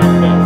Vedi,